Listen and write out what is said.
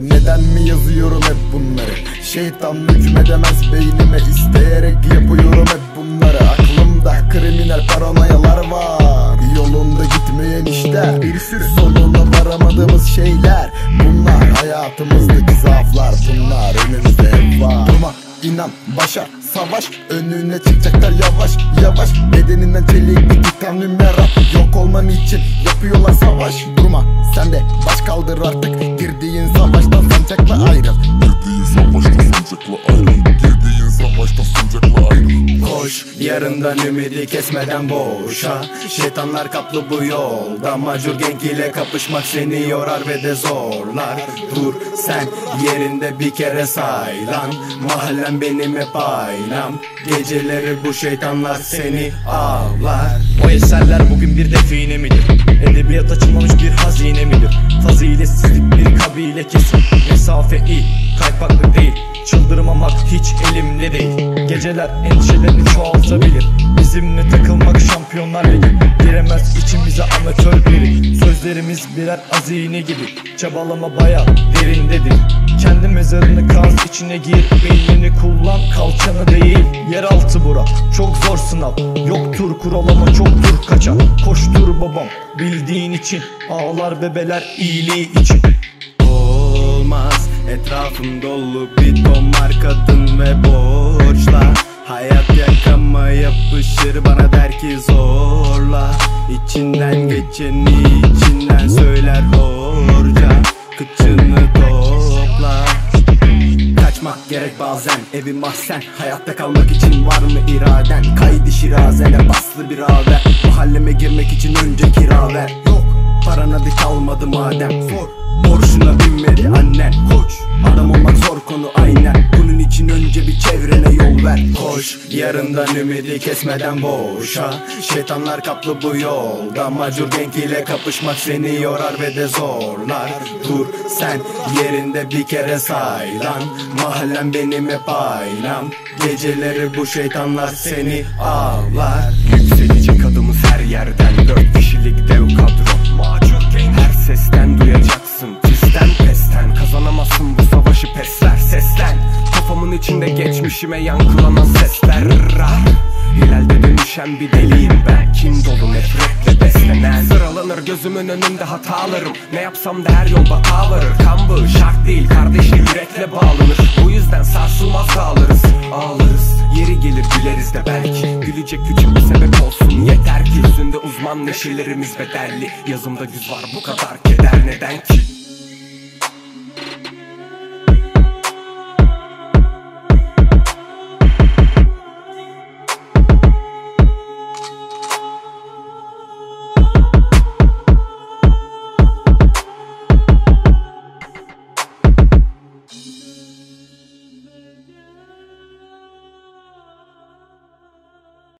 Neden mi yazıyorum hep bunları? Şeytan hükmedemez beynime isteyerek sürü sonuna varamadığımız şeyler. Bunlar hayatımızdaki zaaflar. Bunlar önümüzde hep var. Durma inan başa savaş. Önüne çıkacaklar yavaş yavaş. Bedeninden çelik bir titan numerat Yok olman için yapıyorlar savaş. Durma sen de baş kaldır artık. Girdiğin savaştan sancakla ayrıl. Girdiğin savaşta sancakla ayrıl Koş yarından ümidi kesmeden boşa. Şeytanlar kaplı bu yolda. Macur genk ile kapışmak seni yorar ve de zorlar. Dur sen yerinde bir kere saylan. Mahallem benim hep aynam. Geceleri bu şeytanlar seni avlar. O eserler bugün bir define midir? Edebiyat açılmamış bir hazine midir? Faziletsizlik bir kabile kesin. Mesafe iyi, kaypaklık değil. Çıldırmamak hiç elimde değil Geceler endişelerini çoğaltabilir. Bizimle takılmak şampiyonlar ligi. Giremez içimize amatör biri. Sözlerimiz birer hazine gibi. Çabalama baya derindedir. Kendi mezarını kaz içine gir. Beynini kullan kalçanı değil. Yeraltı bura. Çok zor sınav. Yoktur kural ama çoktur kaçan. Koştur babam bildiğin için. Ağlar bebeler iyiliği için. Olmaz etrafım dolu. Bir tomar kadın İçinden geçeni içinden söyler horca. Kıçını topla. Kaçmak gerek bazen evi mahzen Hayatta kalmak için var mı iraden? Kaydı şirazene baslı bir haber Mahalleme girmek için önce kira ver. Yok paran hadi kalmadı madem. Sor. Borçuna binmedi annen. Koç Adam olmak zor konu aynen. Bunun için önce bir çevrene yol ver. Koş yarından ümidi kesmeden boşa. Şeytanlar kaplı bu yolda. Macur genk ile kapışmak seni yorar ve de zorlar. Dur sen yerinde bir kere saylan. Mahallem benim hep aynam. Geceleri bu şeytanlar seni avlar. Yükselecek adımız her yerden. Dört kişilik dev kadro geçmişime yankılanan sesler Rah. Hilalde dönüşen bir deliyim ben. Kin dolu nefretle beslenen? Sıralanır gözümün önünde hatalarım. Ne yapsam da her yol batağa varır. Kan bağı şart değil kardeşlik yürekle bağlanır. Bu yüzden sarsılmaz dağılırız Ağlarız. Yeri gelir güleriz de belki. Gülecek küçük bir sebep olsun. Yeter ki yüzünde uzman neşelerimiz bedelli. Yazımda güz var bu kadar keder neden ki